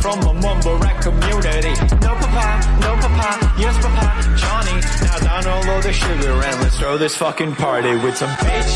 from a mumble rap community. No papa, no papa, yes papa, Johnny. Now down all of the sugar and let's throw this fucking party with some bitch.